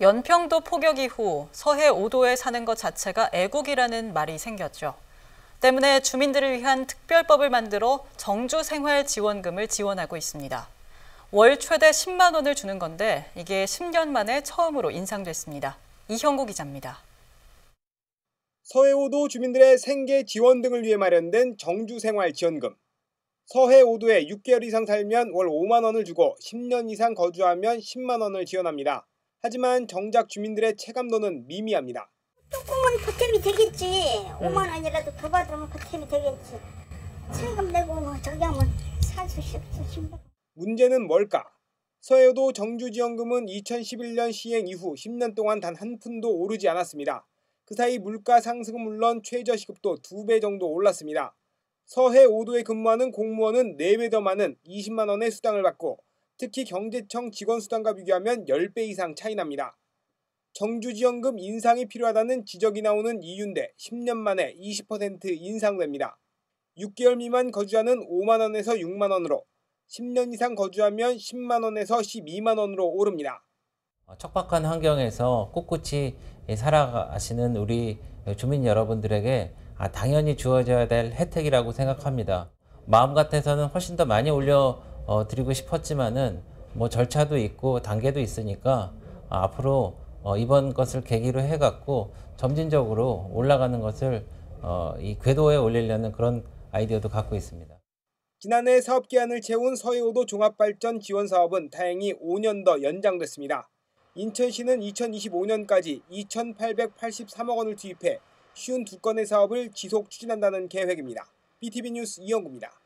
연평도 포격 이후 서해 5도에 사는 것 자체가 애국이라는 말이 생겼죠. 때문에 주민들을 위한 특별법을 만들어 정주 생활 지원금을 지원하고 있습니다. 월 최대 10만 원을 주는 건데 이게 10년 만에 처음으로 인상됐습니다. 이형구 기자입니다. 서해 5도 주민들의 생계 지원 등을 위해 마련된 정주 생활 지원금. 서해 5도에 6개월 이상 살면 월 5만 원을 주고 10년 이상 거주하면 10만 원을 지원합니다. 하지만 정작 주민들의 체감도는 미미합니다. 조금은 보탬이 되겠지. 5만 원이라도 더 받으면 보탬이 되겠지. 세금 내고 뭐 저기 하면 살수 없어. 문제는 뭘까? 서해도 정주지원금은 2011년 시행 이후 10년 동안 단 한 푼도 오르지 않았습니다. 그 사이 물가 상승은 물론 최저시급도 2배 정도 올랐습니다. 서해 5도에 근무하는 공무원은 4배 더 많은 20만 원의 수당을 받고 특히 경제청 직원 수당과 비교하면 10배 이상 차이 납니다. 정주지원금 인상이 필요하다는 지적이 나오는 이유인데 10년 만에 20% 인상됩니다. 6개월 미만 거주하는 5만 원에서 6만 원으로 10년 이상 거주하면 10만 원에서 12만 원으로 오릅니다. 어, 척박한 환경에서 꿋꿋이 살아가시는 우리 주민 여러분들에게 아, 당연히 주어져야 될 혜택이라고 생각합니다. 마음 같아서는 훨씬 더 많이 올려 어, 드리고 싶었지만은 뭐 절차도 있고 단계도 있으니까 아, 앞으로 어, 이번 것을 계기로 해갖고 점진적으로 올라가는 것을 어, 이 궤도에 올리려는 그런 아이디어도 갖고 있습니다. 지난해 사업 기한을 채운 서해오도 종합발전 지원 사업은 다행히 5년 더 연장됐습니다. 인천시는 2025년까지 2,883억 원을 투입해 쉬운 두 건의 사업을 지속 추진한다는 계획입니다. BTV 뉴스 이영구입니다.